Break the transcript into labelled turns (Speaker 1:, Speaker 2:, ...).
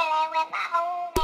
Speaker 1: I went my homies.